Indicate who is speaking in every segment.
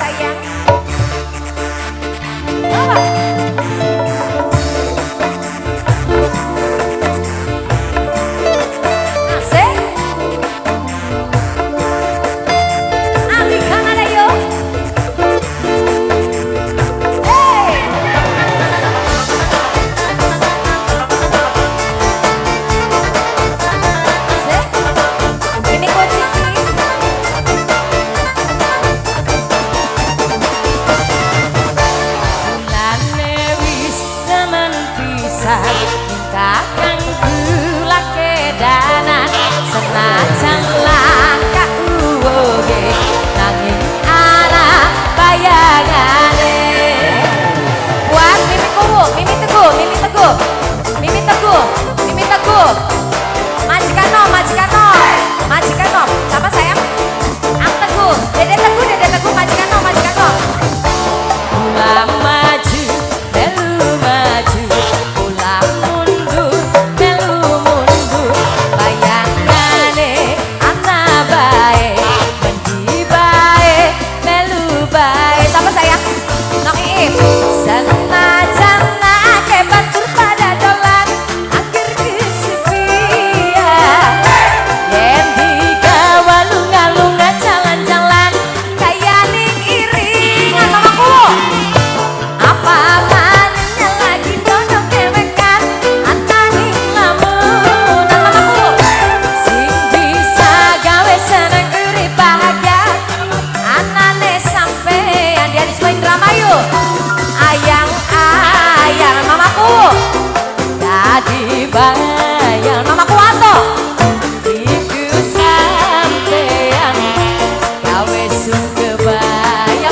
Speaker 1: sayang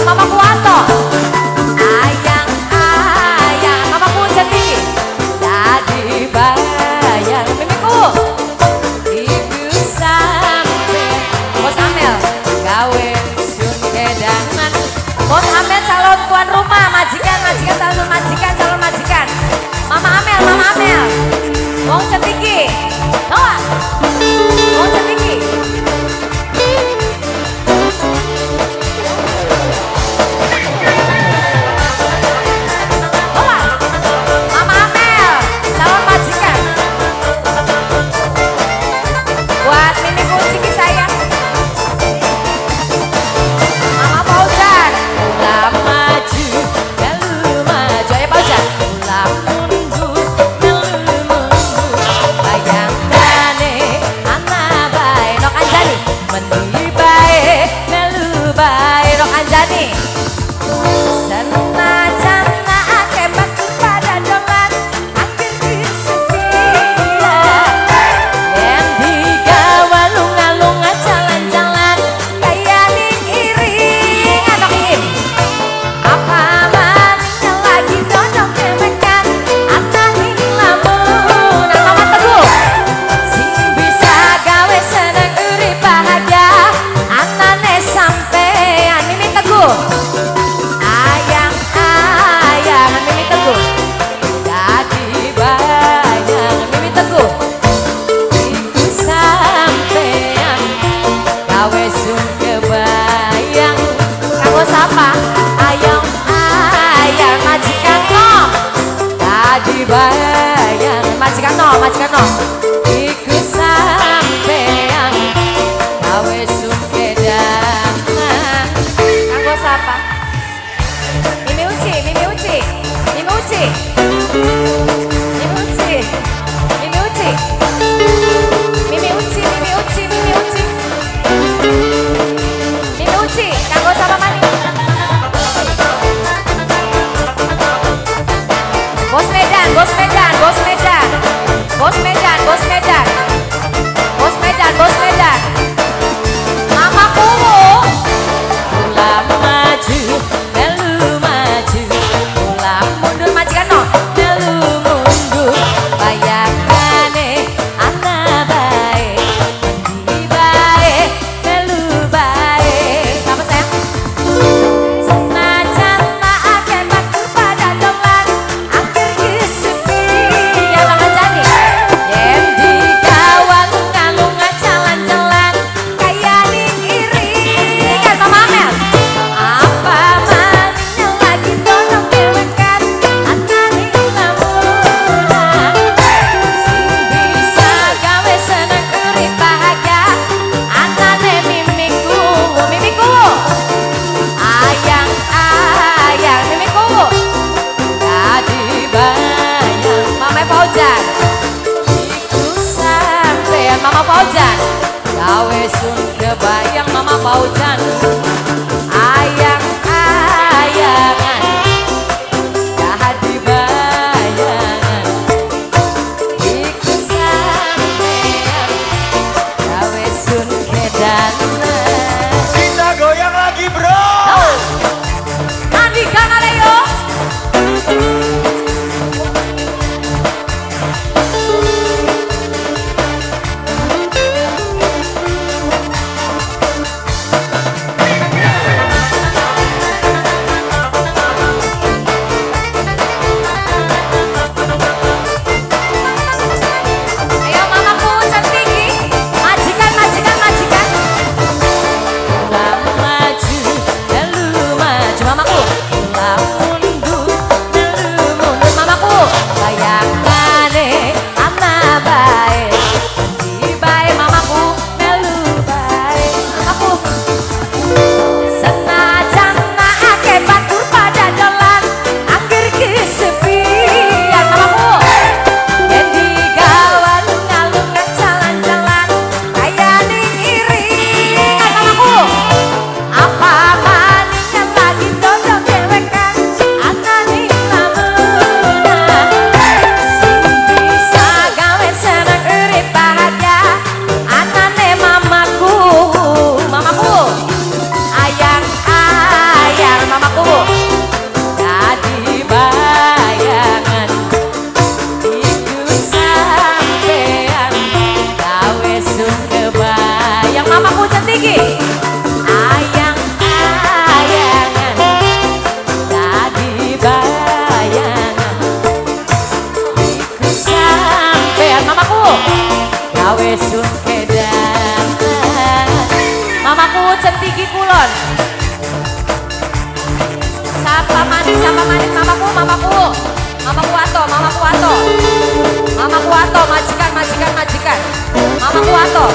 Speaker 1: Mama Ayang, ayang Mimiku. Bos Amel. Bos Amel calon tuan rumah Majikan, majikan, calon majikan, calon majikan. Mama Amel, Mama Amel. Wong Cetiki Noah Pancen oh. no iku sampean gawe sungkedan Kanggo sapa? Mimi Uci, Mimi Uci, Mimi Uci. Mimi Uci. Mimi Uci. Mimi Uci, Mimi Uci, Mimi Uci. Mimi Uci, kanggo sapa mani? làm ma chưa kebayang mama paujan Sapa manis, mamaku, mamaku. Mamaku Ato, mamaku Ato. Mamaku Ato, majikan, majikan, majikan. Mamaku Ato.